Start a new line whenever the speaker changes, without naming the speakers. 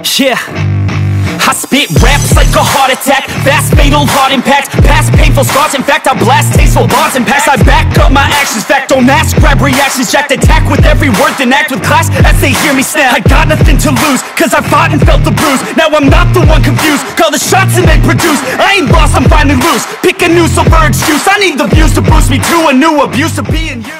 Yeah. I spit raps like a heart attack. Fast, fatal, heart impact. Past painful scars. In fact, I blast tasteful bars and pass. I back up my actions. Fact, don't ask, grab reactions. Jacked attack with every word Then act with class as they hear me snap. I got nothing to lose Cause I fought and felt the bruise. Now I'm not the one confused. Call the shots and they produce. I ain't lost, I'm finally loose. Pick a new silver excuse. I need the views to boost me to a new abuse of being you